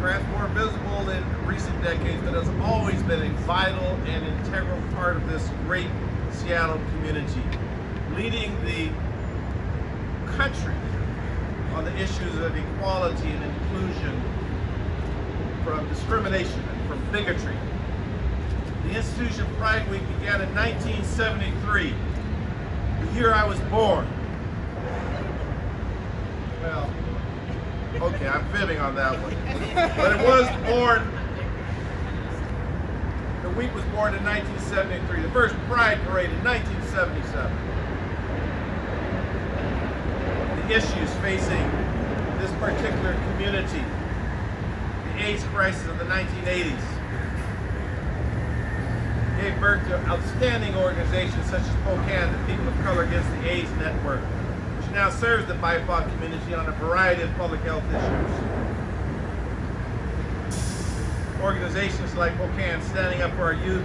perhaps more visible in recent decades, but has always been a vital and integral part of this great Seattle community, leading the country on the issues of equality and inclusion from discrimination and from bigotry. The institution Pride Week began in 1973, the year I was born. Well, okay, I'm fibbing on that one. But it was born, the week was born in 1973, the first Pride Parade in 1977. The issues facing this particular community, the AIDS crisis of the 1980s, gave birth to outstanding organizations such as POCAAN, the People of Color Against the AIDS Network, now serves the BIPOC community on a variety of public health issues. Organizations like POCAAN standing up for our youth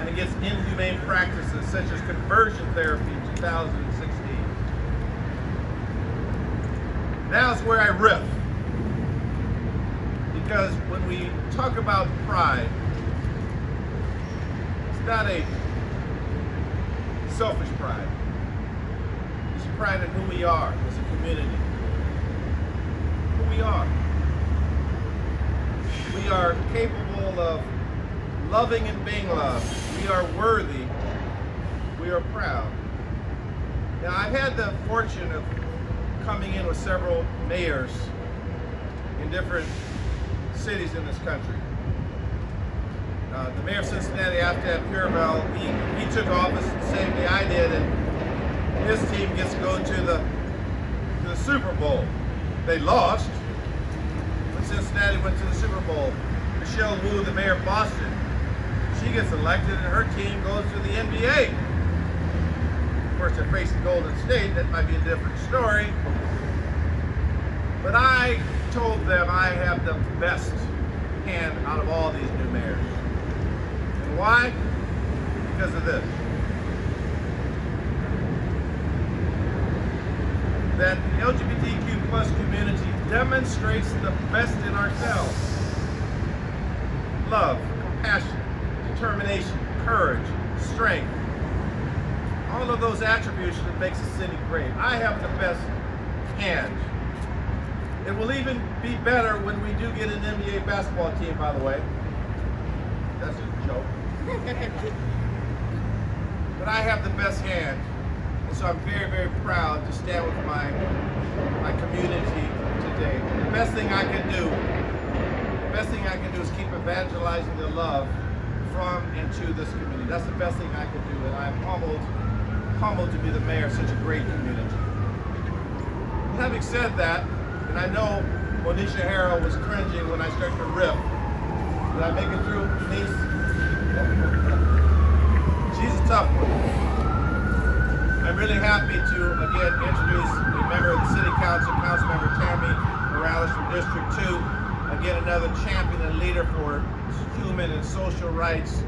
and against inhumane practices such as conversion therapy in 2016. Now's where I riff. Because when we talk about pride, it's not a selfish pride. Pride in who we are as a community. Who we are. We are capable of loving and being loved. We are worthy. We are proud. Now, I've had the fortune of coming in with several mayors in different cities in this country. Uh, the mayor of Cincinnati, Aftab Pureval, he, he took office the same day I did, and his team gets to go to the to the Super Bowl. They lost, but Cincinnati went to the Super Bowl. Michelle Wu, the mayor of Boston, she gets elected, and her team goes to the NBA. Of course, they're facing Golden State. That might be a different story. But I told them I have the best hand out of all these new mayors. And why? Because of this. That the LGBTQ plus community demonstrates the best in ourselves. Love, compassion, determination, courage, strength. All of those attributes that makes a city great. I have the best hand. It will even be better when we do get an NBA basketball team, by the way. That's a joke. but I have the best hand. So I'm very, very proud to stand with my, my community today. The best thing I can do, the best thing I can do is keep evangelizing the love from and to this community. That's the best thing I can do. And I'm humbled, humbled to be the mayor of such a great community. Having said that, and I know Monisha Harrell was cringing when I started to rip. Did I make it through, Denise? She's a tough one. I'm really happy to again introduce a member of the City Council, Councilmember Tammy Morales from District 2. Again, another champion and leader for human and social rights,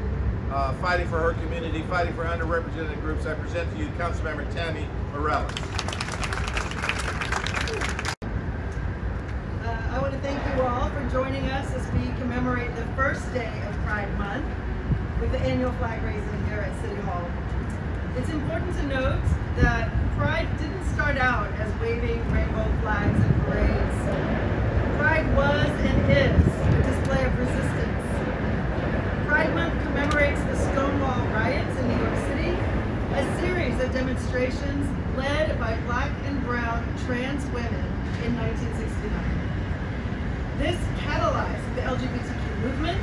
uh, fighting for her community, fighting for underrepresented groups. I present to you Councilmember Tammy Morales. I want to thank you all for joining us as we commemorate the first day of Pride Month with the annual flag raising here at City Hall. It's important to note that Pride didn't start out as waving rainbow flags and parades. Pride was and is a display of resistance. Pride Month commemorates the Stonewall riots in New York City, a series of demonstrations led by black and brown trans women in 1969. This catalyzed the LGBTQ movement,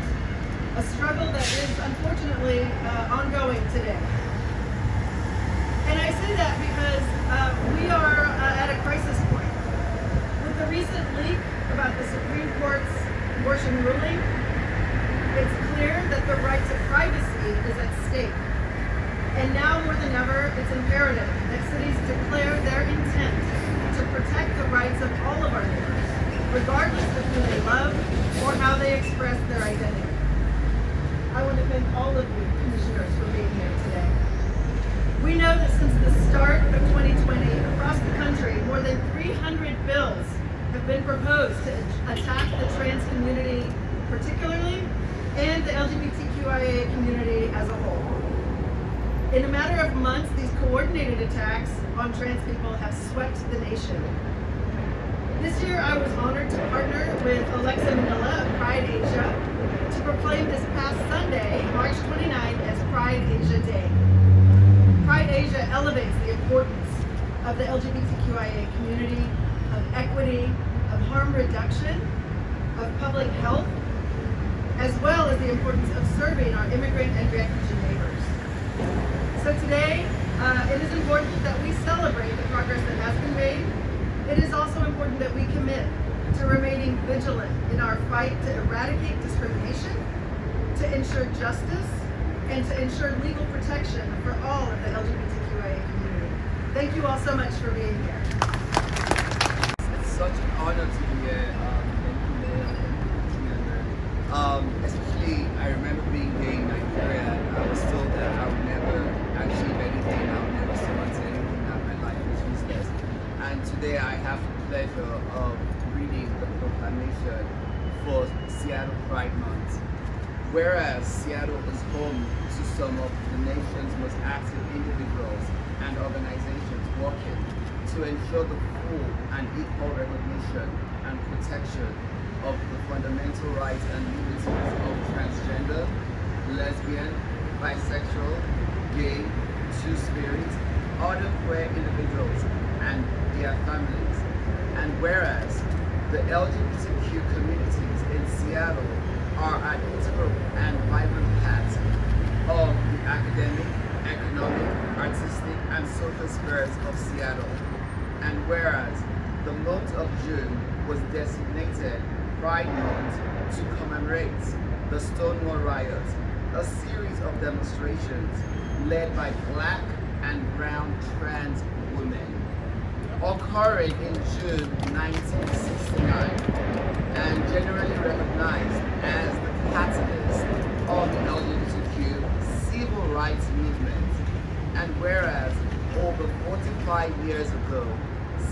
a struggle that is unfortunately uh, ongoing today. And I say that because uh, we are uh, at a crisis point. With the recent leak about the Supreme Court's abortion ruling, it's clear that the right to privacy is at stake. And now more than ever, it's imperative that cities declare their intent to protect the rights of all of our neighbors regardless of who they love or how they express their identity. I want to thank all of you, commissioners, for being here. We know that since the start of 2020, across the country, more than 300 bills have been proposed to attack the trans community particularly, and the LGBTQIA community as a whole. In a matter of months, these coordinated attacks on trans people have swept the nation. This year, I was honored to partner with Alexa Manila of Pride Asia to proclaim this past Sunday, March 29th, as Pride Asia Day. Pride Asia elevates the importance of the LGBTQIA community, of equity, of harm reduction, of public health, as well as the importance of serving our immigrant and refugee neighbors. So today, uh, it is important that we celebrate the progress that has been made it is also important that we commit to remaining vigilant in our fight to eradicate discrimination, to ensure justice, and to ensure legal protection for all of the LGBTQIA community. Thank you all so much for being here. It's such an honor to be here. Um, um, especially, I remember being gay in Nigeria and I was told that I would never achieve anything, I would never survive anything, that my life was useless. And today I have the pleasure of reading the proclamation for Seattle Pride Month. Whereas Seattle is home to some of the nation's most active individuals and organizations working to ensure the full and equal recognition and protection of the fundamental rights and liberties of transgender, lesbian, bisexual, gay, two-spirit, other queer individuals, and their families. And whereas the LGBTQ communities in Seattle are an integral and vibrant part of the academic, economic, artistic, and social spheres of Seattle. And whereas the month of June was designated Pride Month to commemorate the Stonewall Riots, a series of demonstrations led by black and brown trans women occurring in June 1969 and generally recognized as the catalyst of the LGBTQ civil rights movement. And whereas over 45 years ago,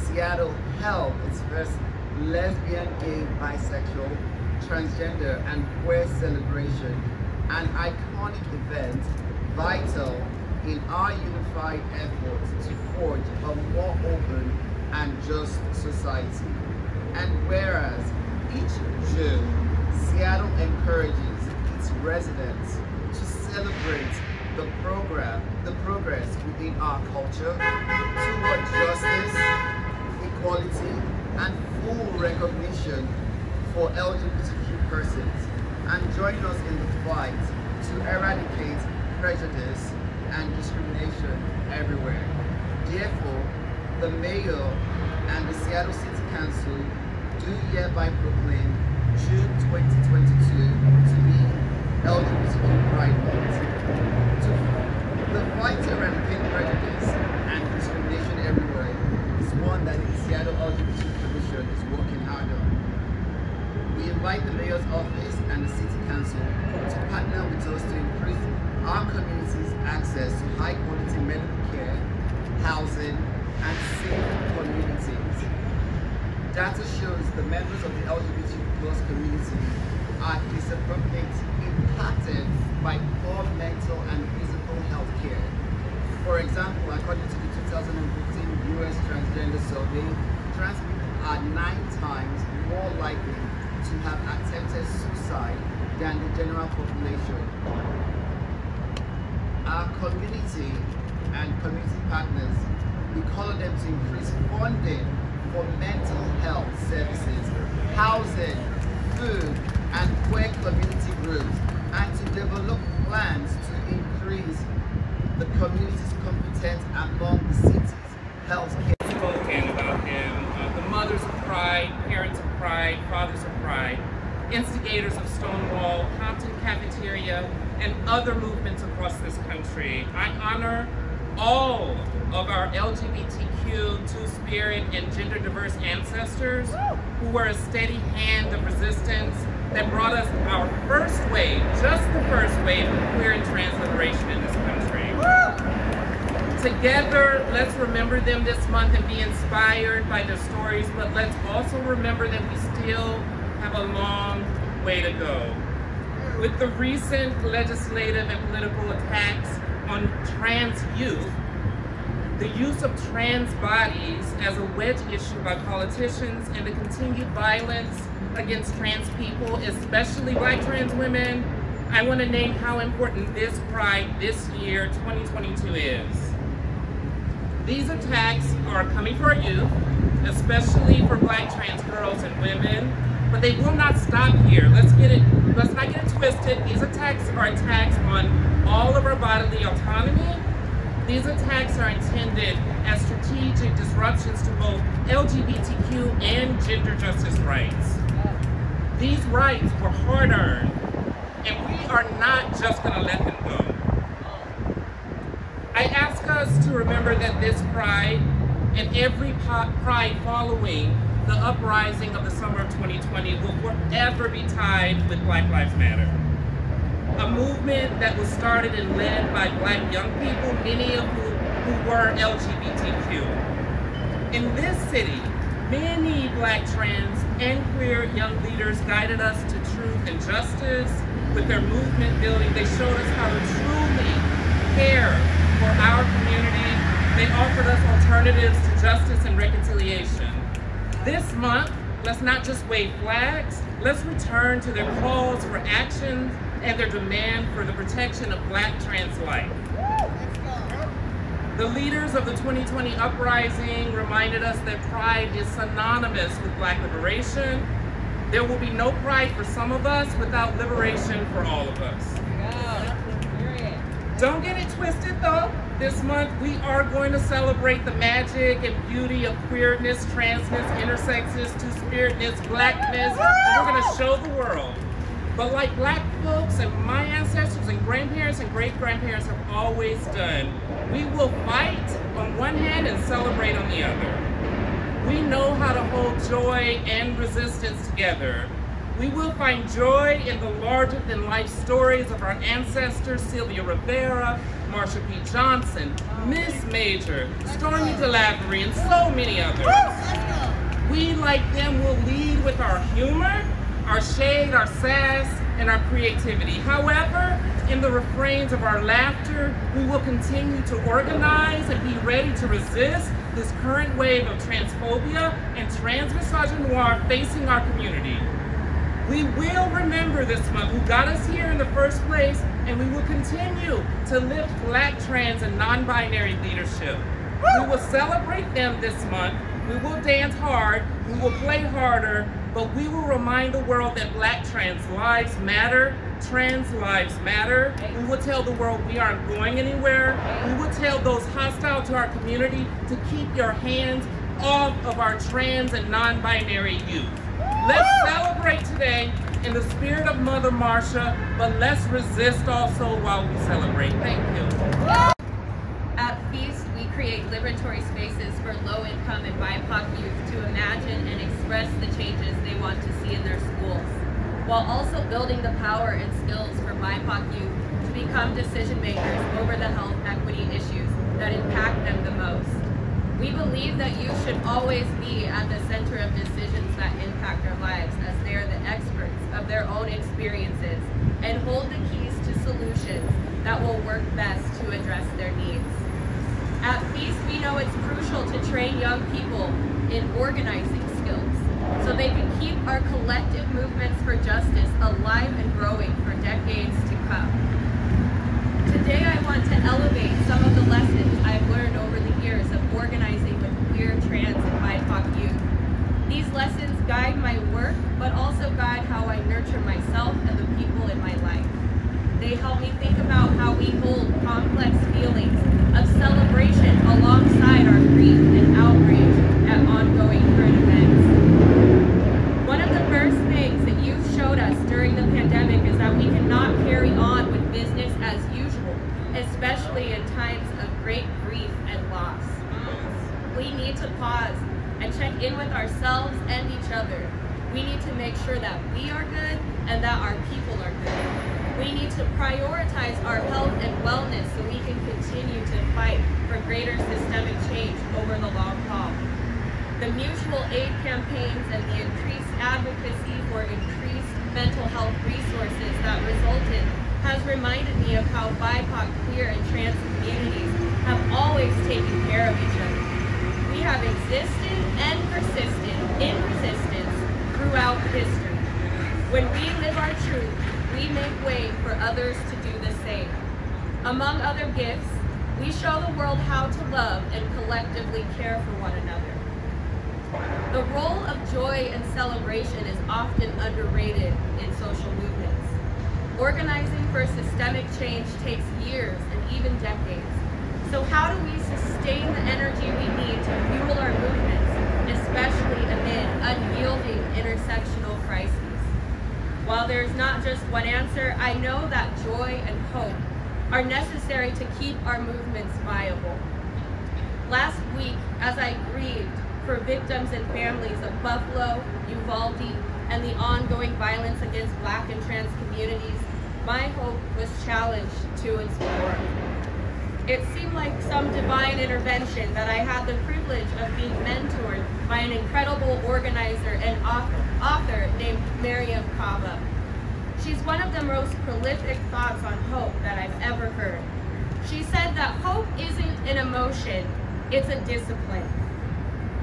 Seattle held its first lesbian, gay, bisexual, transgender, and queer celebration, an iconic event vital in our unified efforts to forge a more open and just society. And whereas each June, Seattle encourages its residents to celebrate the program, the progress within our culture toward justice, equality, and full recognition for LGBTQ persons, and join us in the fight to eradicate prejudice and discrimination everywhere. Therefore, the Mayor and the Seattle City Council do hereby proclaim June 2022 to be LGBTQ Pride Month. The fight to eradicate prejudice and discrimination everywhere is one that the Seattle LGBT Commission is working hard on. We invite the Mayor's Office and the City Council to partner with us to increase our community's access to high quality medical care, housing, and safe communities. Data shows the members of the LGBT plus community are disproportionately impacted by poor mental and physical health care. For example, according to the 2015 US Transgender Survey, trans people are nine times more likely to have attempted suicide than the general population our community and community partners, we call on them to increase funding for mental health services, housing, food, and queer community groups, and to develop plans to increase the community's competence among the city's health care. About him, uh, the mothers of pride, parents of pride, fathers of pride, instigators of Stonewall, Compton Cafeteria, and other movements across this country. I honor all of our LGBTQ, Two-Spirit, and gender diverse ancestors who were a steady hand of resistance that brought us our first wave, just the first wave of queer and trans liberation in this country. Together, let's remember them this month and be inspired by their stories, but let's also remember that we still have a long way to go. With the recent legislative and political attacks on trans youth, the use of trans bodies as a wedge issue by politicians and the continued violence against trans people, especially black trans women, I want to name how important this pride this year, 2022 is. These attacks are coming for youth, especially for black trans girls and women, but they will not stop here. Let's get it, let's not get it twisted. These attacks are attacks on all of our bodily autonomy. These attacks are intended as strategic disruptions to both LGBTQ and gender justice rights. These rights were hard earned, and we are not just gonna let them go. I ask us to remember that this pride and every pride following the uprising of the summer of 2020 will forever be tied with Black Lives Matter. A movement that was started and led by black young people, many of whom who were LGBTQ. In this city, many black trans and queer young leaders guided us to truth and justice. With their movement building, they showed us how to truly care for our community. They offered us alternatives to justice and reconciliation. This month, let's not just wave flags, let's return to their calls for action and their demand for the protection of black trans life. The leaders of the 2020 uprising reminded us that pride is synonymous with black liberation. There will be no pride for some of us without liberation for all of us. Don't get it twisted though. This month we are going to celebrate the magic and beauty of queerness, transness, intersexness, two-spiritness, blackness, we're gonna show the world. But like black folks and my ancestors and grandparents and great-grandparents have always done, we will fight on one hand and celebrate on the other. We know how to hold joy and resistance together. We will find joy in the larger-than-life stories of our ancestors, Sylvia Rivera, Marsha P. Johnson, Miss Major, Stormé DeLarverie, and so many others. We, like them, will lead with our humor, our shade, our sass, and our creativity. However, in the refrains of our laughter, we will continue to organize and be ready to resist this current wave of transphobia and transmisogynoir facing our community. We will remember this month who got us here in the first place, and we will continue to lift black, trans, and non-binary leadership. We will celebrate them this month. We will dance hard. We will play harder, but we will remind the world that black trans lives matter, trans lives matter. We will tell the world we aren't going anywhere. We will tell those hostile to our community to keep your hands off of our trans and non-binary youth. Let's celebrate today in the spirit of Mother Marsha, but let's resist also while we celebrate. Thank you. At FEEST, we create liberatory spaces for low-income and BIPOC youth to imagine and express the changes they want to see in their schools, while also building the power and skills for BIPOC youth to become decision makers over the health equity issues that impact them the most. We believe that you should always be at the center of decisions that impact their lives as they are the experts of their own experiences and hold the keys to solutions that will work best to address their needs. At FEEST, we know it's crucial to train young people in organizing skills so they can keep our collective movements for justice alive and growing for decades to come. Today I want to elevate some of the lessons I've learned over the years of organizing with queer, trans, and BIPOC youth. These lessons guide my work, but also guide how I nurture myself and the people in my life. They help me think about how we hold complex feelings of celebration alongside our grief and outrage at ongoing current events. One of the first things that youth showed us during the pandemic is that we cannot carry on with business as usual, especially in times of great grief and loss. We need to pause and check in with ourselves and each other. We need to make sure that we are good and that our people are good. We need to prioritize our health and wellness so we can continue to fight for greater systemic change over the long haul. The mutual aid campaigns and the increased advocacy for increased mental health resources that resulted has reminded me of how BIPOC, queer, and trans communities have always taken care of each other. Have existed and persisted in resistance throughout history. When we live our truth, we make way for others to do the same. Among other gifts, we show the world how to love and collectively care for one another. The role of joy and celebration is often underrated in social movements. Organizing for systemic change takes years and even decades. So how do we sustain the energy we need to fuel our movements, especially amid unyielding intersectional crises? While there's not just one answer, I know that joy and hope are necessary to keep our movements viable. Last week, as I grieved for victims and families of Buffalo, Uvalde, and the ongoing violence against black and trans communities, my hope was challenged to core. It seemed like some divine intervention that I had the privilege of being mentored by an incredible organizer and author named Mariame Kaba. She's one of the most prolific thoughts on hope that I've ever heard. She said that hope isn't an emotion, it's a discipline.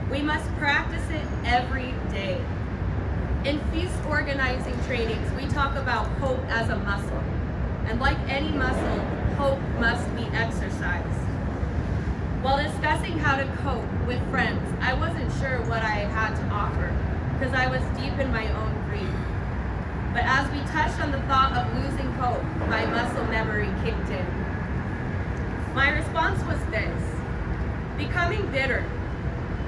We must practice it every day. In FEEST organizing trainings, we talk about hope as a muscle. And like any muscle, hope must be exercised. While discussing how to cope with friends, I wasn't sure what I had to offer because I was deep in my own grief. But as we touched on the thought of losing hope, my muscle memory kicked in. My response was this, becoming bitter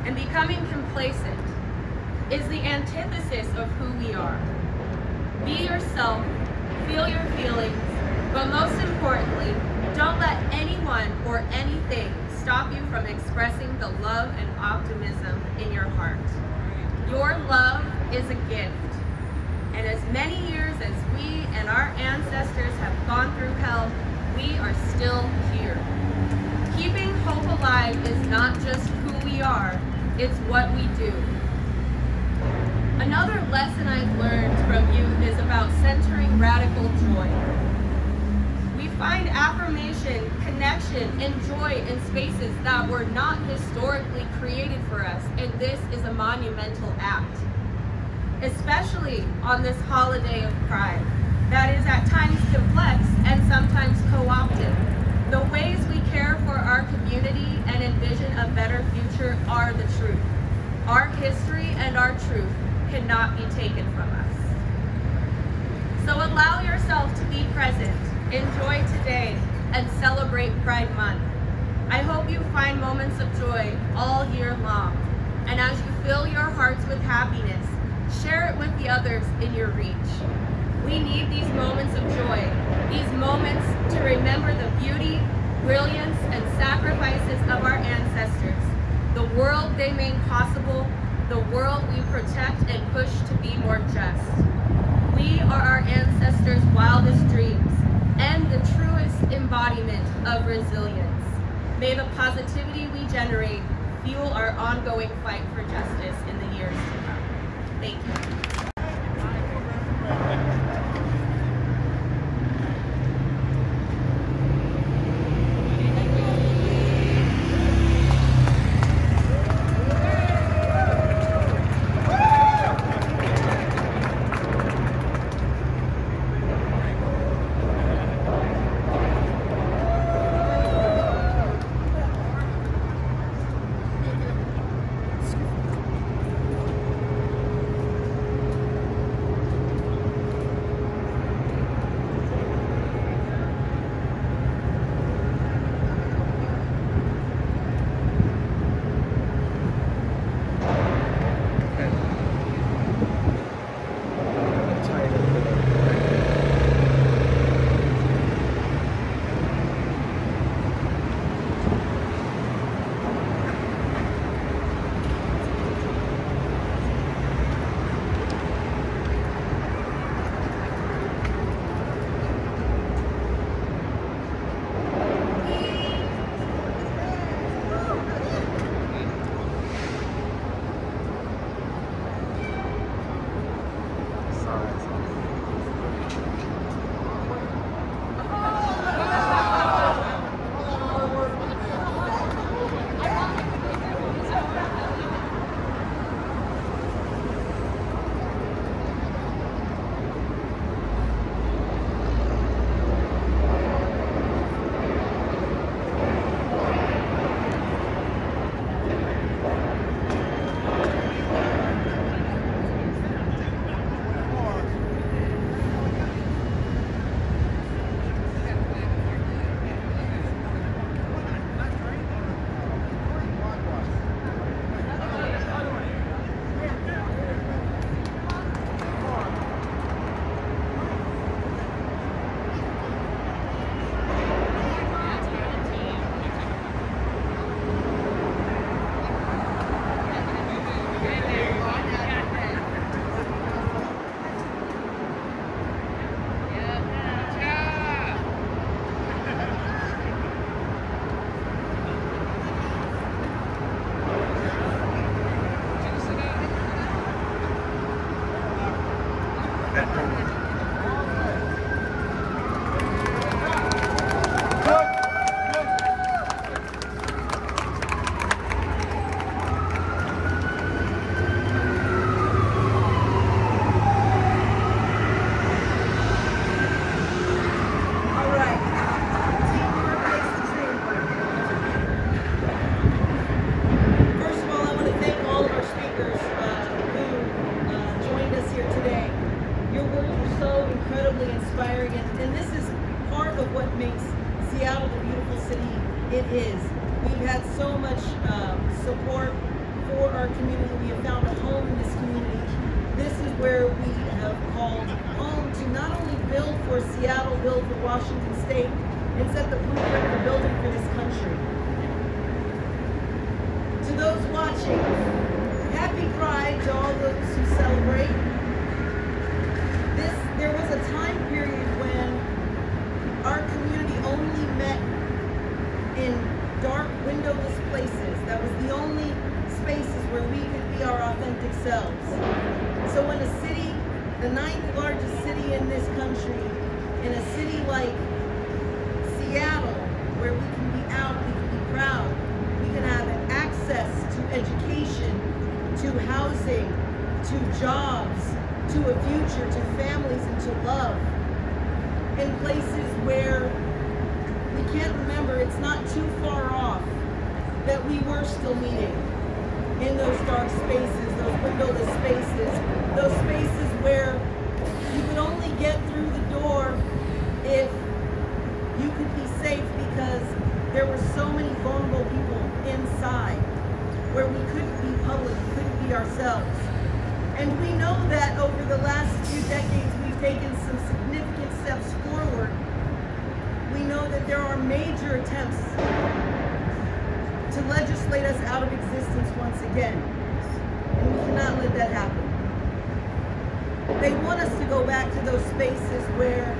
and becoming complacent is the antithesis of who we are. Be yourself, feel your feelings, but most importantly, don't let anyone or anything stop you from expressing the love and optimism in your heart. Your love is a gift. And as many years as we and our ancestors have gone through hell, we are still here. Keeping hope alive is not just who we are, it's what we do. Another lesson I've learned from you is about centering radical joy. Find affirmation, connection, and joy in spaces that were not historically created for us, and this is a monumental act. Especially on this holiday of pride, that is at times complex and sometimes co-opted. The ways we care for our community and envision a better future are the truth. Our history and our truth cannot be taken from us. So allow yourself to be present, enjoy today, and celebrate Pride Month. I hope you find moments of joy all year long. And as you fill your hearts with happiness, share it with the others in your reach. We need these moments of joy, these moments to remember the beauty, brilliance, and sacrifices of our ancestors, the world they made possible, the world we protect and push to be more just. We are our ancestors' wildest dreams embodiment of resilience. May the positivity we generate fuel our ongoing fight for justice in the years to come. Thank you. Our authentic selves. So when a city, the ninth largest city in this country, in a city like Seattle, where we can be out, we can be proud, we can have access to education, to housing, to jobs, to a future, to families, and to love. In places where we can't remember, it's not too far off that we were still meeting in those dark spaces, those windowless spaces, those spaces where you could only get through the door if you could be safe because there were so many vulnerable people inside where we couldn't be public, couldn't be ourselves. And we know that over the last few decades we've taken some significant steps forward. We know that there are major attempts to legislate us out of existence once again. We cannot let that happen. They want us to go back to those spaces where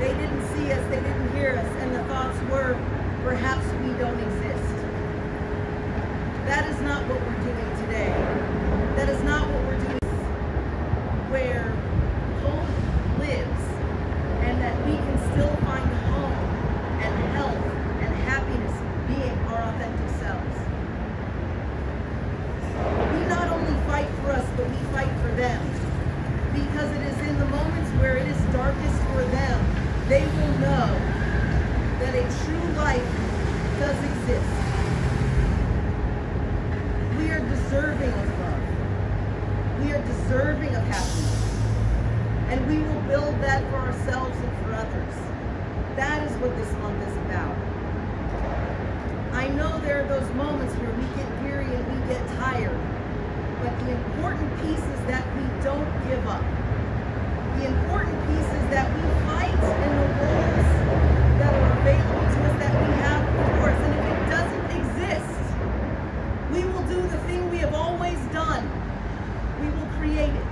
they didn't see us, they didn't hear us, and the thoughts were, perhaps we don't exist. That is not what we're doing today. That is not what we're doing where hope lives and that we can still find home and health and happiness being our authentic selves. We not only fight for us, but we fight for them. Because it is in the moments where it is darkest for them, they will know that a true life does exist. We are deserving of love. We are deserving of happiness. And we will build that for ourselves and for others. That is what this month is about. I know there are those moments where we get weary and we get tired. But the important piece is that we don't give up. The important piece is that we fight in the roles that are available to us that we have before us. And if it doesn't exist, we will do the thing we have always done. We will create it.